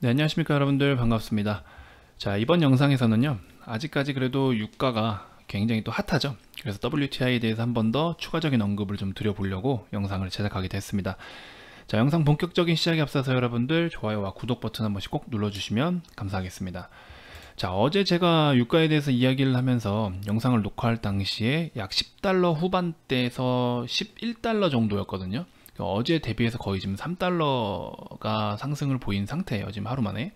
네 안녕하십니까 여러분들. 반갑습니다. 자 이번 영상에서는요 아직까지 그래도 유가가 굉장히 또 핫하죠. 그래서 WTI에 대해서 한 번 더 추가적인 언급을 좀 드려보려고 영상을 제작하게 됐습니다. 자 영상 본격적인 시작에 앞서서 여러분들 좋아요와 구독 버튼 한 번씩 꼭 눌러주시면 감사하겠습니다. 자 어제 제가 유가에 대해서 이야기를 하면서 영상을 녹화할 당시에 약 10달러 후반대에서 11달러 정도였거든요 어제 대비해서 거의 지금 3달러가 상승을 보인 상태예요. 지금 하루 만에.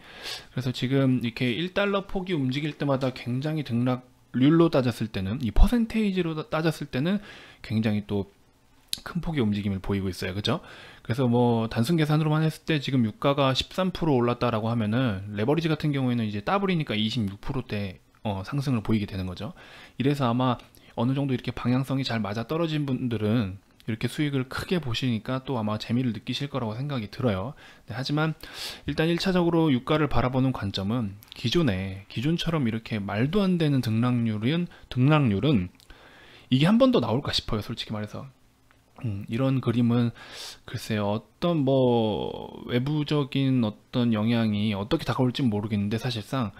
그래서 지금 이렇게 1달러 폭이 움직일 때마다 굉장히 등락률로 따졌을 때는 이 퍼센테이지로 따졌을 때는 굉장히 또 큰 폭의 움직임을 보이고 있어요. 그죠? 그래서 뭐 단순 계산으로만 했을 때 지금 유가가 13% 올랐다라고 하면은 레버리지 같은 경우에는 이제 더블이니까 26%대 어, 상승을 보이게 되는 거죠. 이래서 아마 어느 정도 이렇게 방향성이 잘 맞아 떨어진 분들은 이렇게 수익을 크게 보시니까 또 아마 재미를 느끼실 거라고 생각이 들어요. 네, 하지만 일단 1차적으로 유가를 바라보는 관점은 기존에 기존처럼 이렇게 말도 안 되는 등락률은 등락률은 이게 한 번 더 나올까 싶어요. 솔직히 말해서. 음, 이런 그림은 글쎄요 어떤 뭐 외부적인 어떤 영향이 어떻게 다가올지 모르겠는데 사실상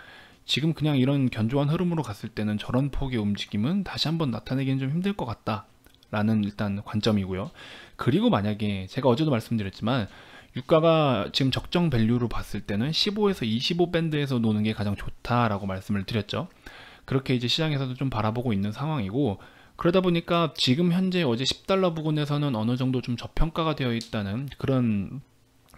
지금 그냥 이런 견조한 흐름으로 갔을 때는 저런 폭의 움직임은 다시 한번 나타내기는 좀 힘들 것 같다 라는 일단 관점이고요. 그리고 만약에 제가 어제도 말씀드렸지만 유가가 지금 적정 value로 봤을 때는 15에서 25 밴드에서 노는 게 가장 좋다라고 말씀을 드렸죠. 그렇게 이제 시장에서도 좀 바라보고 있는 상황이고 그러다 보니까 지금 현재 어제 10달러 부근에서는 어느 정도 좀 저평가가 되어 있다는 그런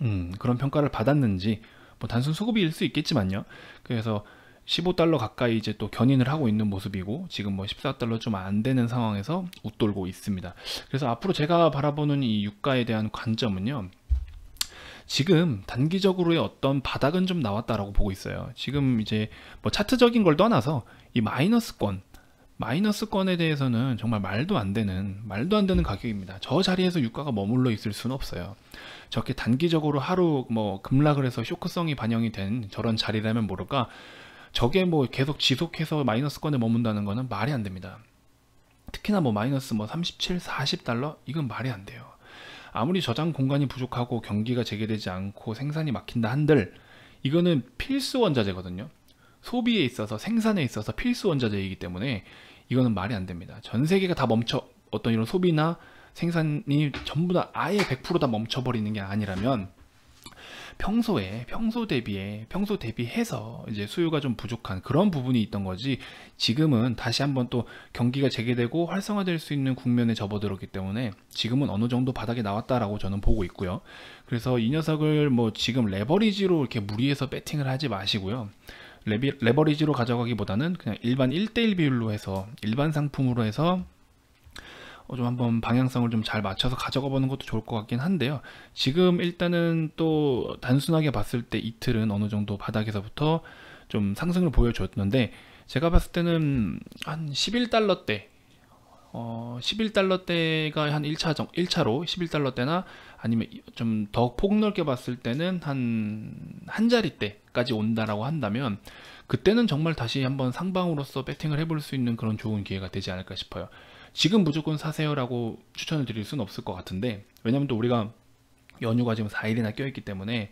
음, 그런 평가를 받았는지 뭐 단순 수급일 수 있겠지만요. 그래서 15달러 가까이 이제 또 견인을 하고 있는 모습이고 지금 뭐 14달러 좀 안 되는 상황에서 웃돌고 있습니다. 그래서 앞으로 제가 바라보는 이 유가에 대한 관점은요. 지금 단기적으로의 어떤 바닥은 좀 나왔다라고 보고 있어요. 지금 이제 뭐 차트적인 걸 떠나서 이 마이너스권 마이너스권에 대해서는 정말 말도 안 되는 말도 안 되는 가격입니다. 저 자리에서 유가가 머물러 있을 수는 없어요. 저렇게 단기적으로 하루 뭐 급락을 해서 쇼크성이 반영이 된 저런 자리라면 모를까 저게 뭐 계속 지속해서 마이너스권에 머문다는 거는 말이 안 됩니다. 특히나 뭐 마이너스 뭐 37, 40달러? 이건 말이 안 돼요. 아무리 저장 공간이 부족하고 경기가 재개되지 않고 생산이 막힌다 한들 이거는 필수 원자재거든요. 소비에 있어서 생산에 있어서 필수 원자재이기 때문에 이거는 말이 안 됩니다. 전 세계가 다 멈춰 어떤 이런 소비나 생산이 전부 다 아예 100%다 멈춰버리는 게 아니라면 평소에 평소 대비에 평소 대비해서 이제 수요가 좀 부족한 그런 부분이 있던 거지 지금은 다시 한번 또 경기가 재개되고 활성화될 수 있는 국면에 접어들었기 때문에 지금은 어느 정도 바닥에 나왔다라고 저는 보고 있고요. 그래서 이 녀석을 뭐 지금 레버리지로 이렇게 무리해서 배팅을 하지 마시고요. 레비, 레버리지로 가져가기보다는 그냥 일반 1대1 비율로 해서 일반 상품으로 해서 어, 좀 한번 방향성을 좀 잘 맞춰서 가져가 보는 것도 좋을 것 같긴 한데요. 지금 일단은 또 단순하게 봤을 때 이틀은 어느 정도 바닥에서부터 좀 상승을 보여줬는데 제가 봤을 때는 한 11달러대 어, 11달러대가 한 1차 정, 1차로 11달러대나 아니면 좀 더 폭넓게 봤을 때는 한 한 자리 대까지 온다라고 한다면 그때는 정말 다시 한번 상방으로서 배팅을 해볼 수 있는 그런 좋은 기회가 되지 않을까 싶어요. 지금 무조건 사세요라고 추천을 드릴 수는 없을 것 같은데 왜냐면 또 우리가 연휴가 지금 4일이나 껴있기 때문에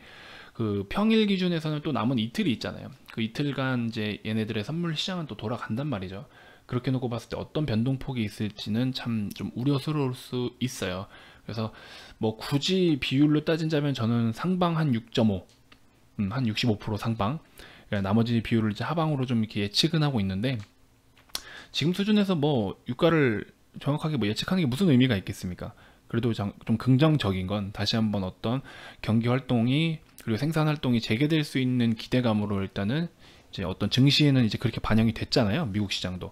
그 평일 기준에서는 또 남은 이틀이 있잖아요. 그 이틀간 이제 얘네들의 선물 시장은 또 돌아간단 말이죠. 그렇게 놓고 봤을 때 어떤 변동폭이 있을지는 참 좀 우려스러울 수 있어요. 그래서 뭐 굳이 비율로 따진다면 저는 상방 한 6.5, 음, 한 65% 상방, 그러니까 나머지 비율을 이제 하방으로 좀 이렇게 예측은 하고 있는데 지금 수준에서 뭐 유가를 정확하게 뭐 예측하는 게 무슨 의미가 있겠습니까? 그래도 좀 긍정적인 건 다시 한번 어떤 경기 활동이 그리고 생산 활동이 재개될 수 있는 기대감으로 일단은 이제 어떤 증시에는 이제 그렇게 반영이 됐잖아요. 미국 시장도.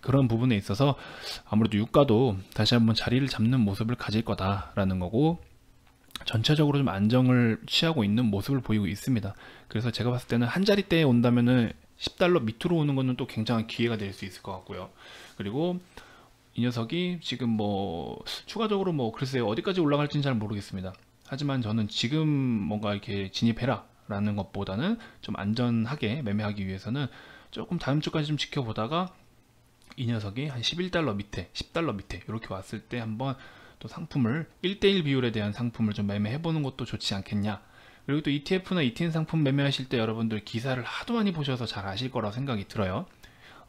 그런 부분에 있어서 아무래도 유가도 다시 한번 자리를 잡는 모습을 가질 거다라는 거고 전체적으로 좀 안정을 취하고 있는 모습을 보이고 있습니다. 그래서 제가 봤을 때는 한 자리대에 온다면은 10달러 밑으로 오는 거는 또 굉장한 기회가 될 수 있을 것 같고요. 그리고 이 녀석이 지금 뭐 추가적으로 뭐 글쎄요 어디까지 올라갈지는 잘 모르겠습니다. 하지만 저는 지금 뭔가 이렇게 진입해라 라는 것보다는 좀 안전하게 매매하기 위해서는 조금 다음 주까지 좀 지켜보다가 이 녀석이 한 11달러 밑에 10달러 밑에 이렇게 왔을 때 한번 또 상품을 1대1 비율에 대한 상품을 좀 매매해 보는 것도 좋지 않겠냐 그리고 또 ETF나 ETN 상품 매매하실 때 여러분들 기사를 하도 많이 보셔서 잘 아실 거라고 생각이 들어요.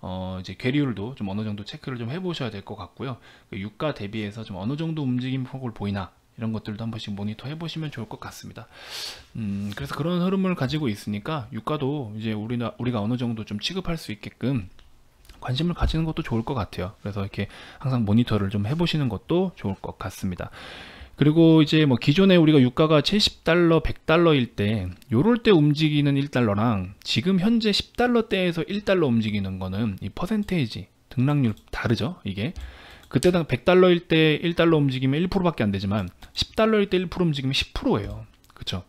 어, 이제 괴리율도 좀 어느 정도 체크를 좀 해보셔야 될 것 같고요. 그 유가 대비해서 좀 어느 정도 움직임 폭을 보이나 이런 것들도 한 번씩 모니터 해보시면 좋을 것 같습니다. 음, 그래서 그런 흐름을 가지고 있으니까 유가도 이제 우리나, 우리가 어느 정도 좀 취급할 수 있게끔 관심을 가지는 것도 좋을 것 같아요. 그래서 이렇게 항상 모니터를 좀 해보시는 것도 좋을 것 같습니다. 그리고 이제 뭐 기존에 우리가 유가가 70달러, 100달러일 때 요럴 때 움직이는 1달러랑 지금 현재 10달러대에서 1달러 움직이는 거는 이 퍼센테이지 등락률 다르죠, 이게. 그때당 100달러일 때 1달러 움직이면 1%밖에 안 되지만 10달러일 때 1% 움직이면 10%예요. 그렇죠?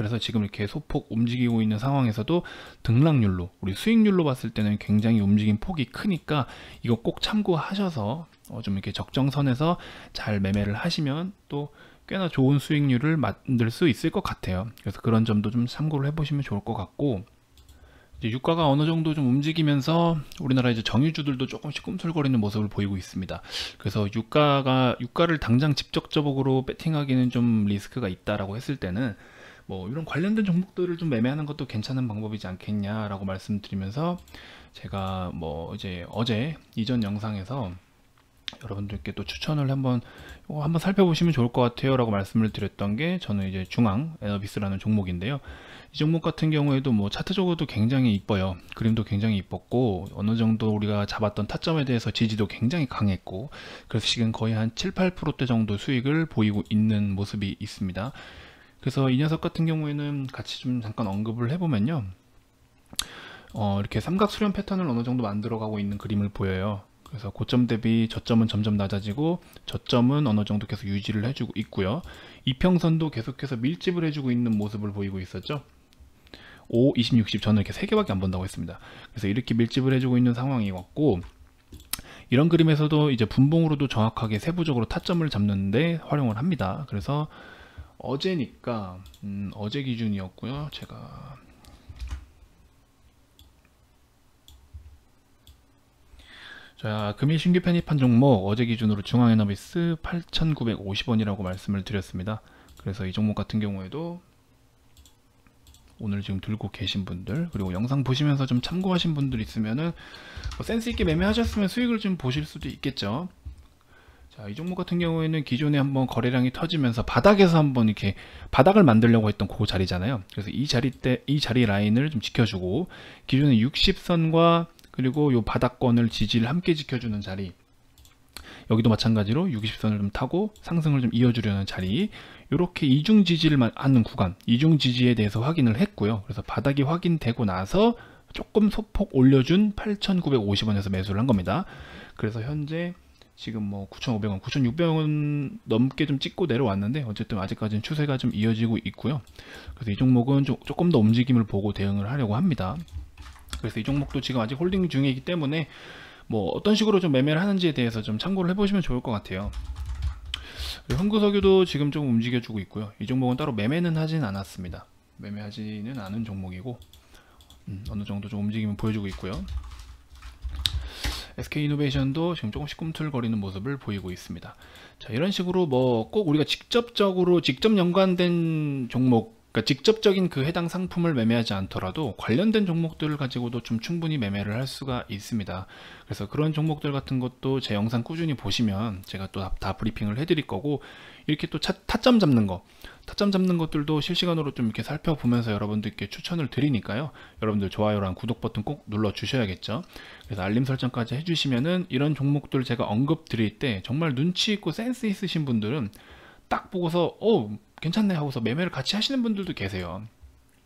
그래서 지금 이렇게 소폭 움직이고 있는 상황에서도 등락률로 우리 수익률로 봤을 때는 굉장히 움직임 폭이 크니까 이거 꼭 참고하셔서 어 좀 이렇게 적정선에서 잘 매매를 하시면 또 꽤나 좋은 수익률을 만들 수 있을 것 같아요. 그래서 그런 점도 좀 참고를 해보시면 좋을 것 같고 유가가 어느 정도 좀 움직이면서 우리나라 이제 정유주들도 조금씩 꿈틀거리는 모습을 보이고 있습니다. 그래서 유가가 유가를 당장 직접적으로 배팅하기는 좀 리스크가 있다라고 했을 때는 뭐 이런 관련된 종목들을 좀 매매하는 것도 괜찮은 방법이지 않겠냐라고 말씀드리면서 제가 뭐 이제 어제 이전 영상에서 여러분들께 또 추천을 한번 한번 살펴보시면 좋을 것 같아요 라고 말씀을 드렸던 게 저는 이제 중앙 에너비스라는 종목인데요. 이 종목 같은 경우에도 뭐 차트적으로도 굉장히 이뻐요. 그림도 굉장히 이뻤고 어느 정도 우리가 잡았던 타점에 대해서 지지도 굉장히 강했고 그래서 지금 거의 한 7, 8%대 정도 수익을 보이고 있는 모습이 있습니다. 그래서 이 녀석 같은 경우에는 같이 좀 잠깐 언급을 해보면요. 어, 이렇게 삼각 수렴 패턴을 어느 정도 만들어가고 있는 그림을 보여요. 그래서 고점 대비 저점은 점점 낮아지고 저점은 어느 정도 계속 유지를 해주고 있고요. 이평선도 계속해서 밀집을 해주고 있는 모습을 보이고 있었죠. 5, 20, 60 저는 이렇게 3개밖에 안 본다고 했습니다. 그래서 이렇게 밀집을 해주고 있는 상황이었고 이런 그림에서도 이제 분봉으로도 정확하게 세부적으로 타점을 잡는데 활용을 합니다. 그래서 어제니까 음, 어제 기준이었고요. 제가 자, 금일 신규 편입한 종목 어제 기준으로 중앙에너비스 8,950원이라고 말씀을 드렸습니다. 그래서 이 종목 같은 경우에도 오늘 지금 들고 계신 분들 그리고 영상 보시면서 좀 참고하신 분들 있으면은 뭐 센스 있게 매매하셨으면 수익을 좀 보실 수도 있겠죠. 자, 이 종목 같은 경우에는 기존에 한번 거래량이 터지면서 바닥에서 한번 이렇게 바닥을 만들려고 했던 그 자리잖아요. 그래서 이 자리 때 이 자리 라인을 좀 지켜주고 기존에 60선과 그리고 요 바닥권을 지지를 함께 지켜주는 자리 여기도 마찬가지로 60선을 좀 타고 상승을 좀 이어주려는 자리 이렇게 이중 지지를 하는 구간 이중 지지에 대해서 확인을 했고요 그래서 바닥이 확인되고 나서 조금 소폭 올려준 8,950원에서 매수를 한 겁니다 그래서 현재 지금 뭐 9,500원, 9,600원 넘게 좀 찍고 내려왔는데 어쨌든 아직까지는 추세가 좀 이어지고 있고요. 그래서 이 종목은 좀, 조금 더 움직임을 보고 대응을 하려고 합니다. 그래서 이 종목도 지금 아직 홀딩 중이기 때문에 뭐 어떤 식으로 좀 매매를 하는지에 대해서 좀 참고를 해보시면 좋을 것 같아요. 흥구석유도 지금 좀 움직여주고 있고요. 이 종목은 따로 매매는 하진 않았습니다. 매매하지는 않은 종목이고 음, 어느 정도 좀 움직임을 보여주고 있고요. SK이노베이션도 지금 조금씩 꿈틀거리는 모습을 보이고 있습니다. 자, 이런 식으로 뭐 꼭 우리가 직접적으로 직접 연관된 종목 그러니까 직접적인 그 해당 상품을 매매하지 않더라도 관련된 종목들을 가지고도 좀 충분히 매매를 할 수가 있습니다. 그래서 그런 종목들 같은 것도 제 영상 꾸준히 보시면 제가 또 다 브리핑을 해드릴 거고 이렇게 또 차, 타점 잡는 거 타점 잡는 것들도 실시간으로 좀 이렇게 살펴보면서 여러분들께 추천을 드리니까요. 여러분들 좋아요랑 구독 버튼 꼭 눌러 주셔야겠죠. 그래서 알림 설정까지 해주시면은 이런 종목들 제가 언급 드릴 때 정말 눈치 있고 센스 있으신 분들은 딱 보고서 어 괜찮네 하고서 매매를 같이 하시는 분들도 계세요.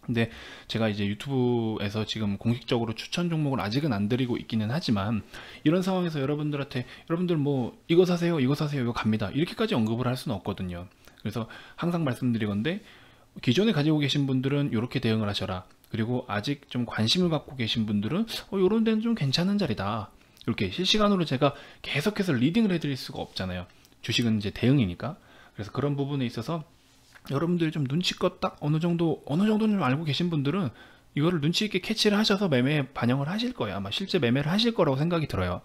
근데 제가 이제 유튜브에서 지금 공식적으로 추천 종목을 아직은 안 드리고 있기는 하지만 이런 상황에서 여러분들한테 여러분들 뭐 이거 사세요 이거 사세요 이거 갑니다. 이렇게까지 언급을 할 수는 없거든요. 그래서 항상 말씀드리건데 기존에 가지고 계신 분들은 이렇게 대응을 하셔라. 그리고 아직 좀 관심을 갖고 계신 분들은 어, 이런 데는 좀 괜찮은 자리다. 이렇게 실시간으로 제가 계속해서 리딩을 해드릴 수가 없잖아요. 주식은 이제 대응이니까. 그래서 그런 부분에 있어서 여러분들이 좀 눈치껏 딱 어느 정도 어느 정도는 알고 계신 분들은 이거를 눈치 있게 캐치를 하셔서 매매에 반영을 하실 거예요. 아마 실제 매매를 하실 거라고 생각이 들어요.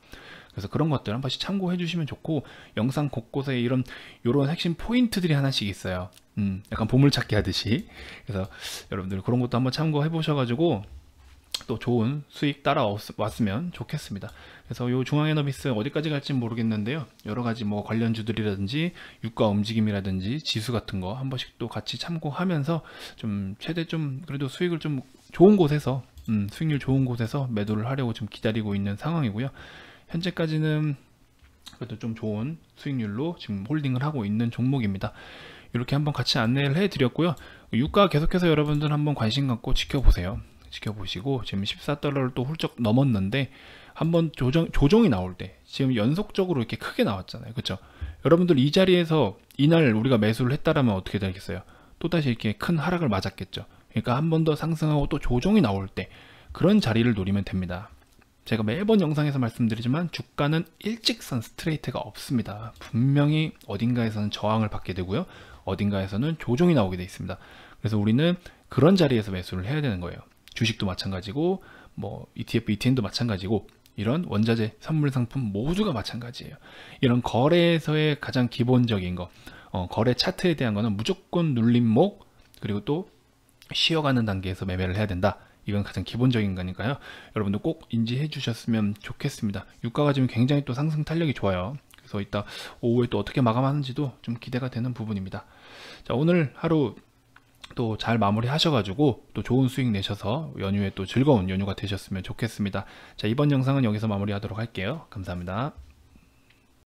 그래서 그런 것들 한 번씩 참고해 주시면 좋고 영상 곳곳에 이런 요런 핵심 포인트들이 하나씩 있어요. 음, 약간 보물찾기 하듯이. 그래서 여러분들 그런 것도 한번 참고해 보셔 가지고 또 좋은 수익 따라왔으면 좋겠습니다. 그래서 요 중앙에너비스 어디까지 갈지 모르겠는데요. 여러 가지 뭐 관련주들이라든지 유가 움직임이라든지 지수 같은 거 한 번씩 또 같이 참고하면서 좀 최대 좀 그래도 수익을 좀 좋은 곳에서 음, 수익률 좋은 곳에서 매도를 하려고 좀 기다리고 있는 상황이고요. 현재까지는 그래도 좀 좋은 수익률로 지금 홀딩을 하고 있는 종목입니다. 이렇게 한번 같이 안내를 해 드렸고요. 유가 계속해서 여러분들 한번 관심 갖고 지켜보세요. 지켜보시고 지금 14달러를 또 훌쩍 넘었는데 한번 조정 조정이 나올 때 지금 연속적으로 이렇게 크게 나왔잖아요. 그렇죠? 여러분들 이 자리에서 이날 우리가 매수를 했다라면 어떻게 되겠어요? 또다시 이렇게 큰 하락을 맞았겠죠. 그러니까 한 번 더 상승하고 또 조정이 나올 때 그런 자리를 노리면 됩니다. 제가 매번 영상에서 말씀드리지만 주가는 일직선 스트레이트가 없습니다. 분명히 어딘가에서는 저항을 받게 되고요. 어딘가에서는 조정이 나오게 되어 있습니다. 그래서 우리는 그런 자리에서 매수를 해야 되는 거예요. 주식도 마찬가지고 뭐 ETF, ETN도 마찬가지고 이런 원자재, 선물 상품 모두가 마찬가지예요. 이런 거래에서의 가장 기본적인 거, 어, 거래 차트에 대한 거는 무조건 눌림목 그리고 또 쉬어가는 단계에서 매매를 해야 된다. 이건 가장 기본적인 거니까요. 여러분들 꼭 인지해 주셨으면 좋겠습니다. 유가가 지금 굉장히 또 상승 탄력이 좋아요. 그래서 이따 오후에 또 어떻게 마감하는지도 좀 기대가 되는 부분입니다. 자, 오늘 하루 또 잘 마무리 하셔가지고 또 좋은 수익 내셔서 연휴에 또 즐거운 연휴가 되셨으면 좋겠습니다. 자, 이번 영상은 여기서 마무리하도록 할게요. 감사합니다.